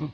Mm-hmm.